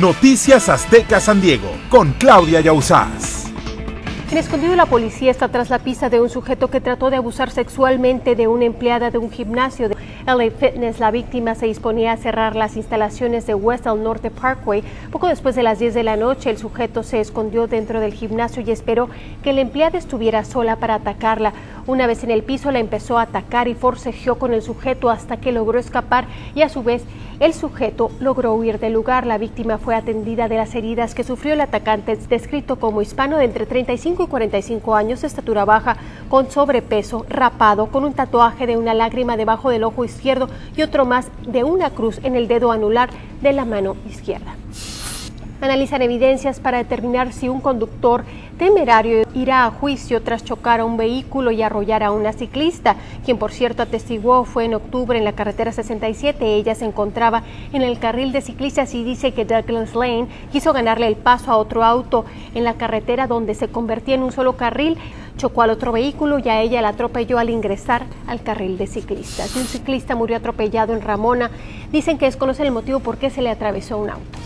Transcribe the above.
Noticias Azteca San Diego con Claudia Yauzás. En escondido la policía está tras la pista de un sujeto que trató de abusar sexualmente de una empleada de un gimnasio de LA Fitness. La víctima se disponía a cerrar las instalaciones de West al Norte Parkway. Poco después de las 10 de la noche, el sujeto se escondió dentro del gimnasio y esperó que la empleada estuviera sola para atacarla. Una vez en el piso, la empezó a atacar y forcejeó con el sujeto hasta que logró escapar y a su vez el sujeto logró huir del lugar. La víctima fue atendida de las heridas que sufrió el atacante, descrito como hispano de entre 35 y 45 años, estatura baja, con sobrepeso, rapado, con un tatuaje de una lágrima debajo del ojo izquierdo y otro más de una cruz en el dedo anular de la mano izquierda analizan evidencias para determinar si un conductor temerario irá a juicio tras chocar a un vehículo y arrollar a una ciclista, quien por cierto atestiguó fue en octubre en la carretera 67. Ella se encontraba en el carril de ciclistas y dice que Douglas Lane quiso ganarle el paso a otro auto en la carretera donde se convertía en un solo carril chocó al otro vehículo y a ella la atropelló al ingresar al carril de ciclistas. Un ciclista murió atropellado en Ramona. Dicen que desconocen el motivo por qué se le atravesó un auto.